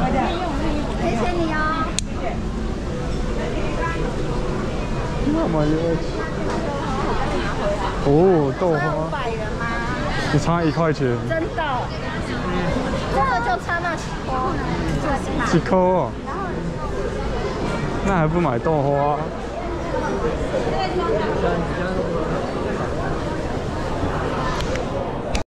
对啊，谢谢你哦。那。哦，豆花。你差一块钱。真的。那就差那几颗。几颗？那还不买豆花？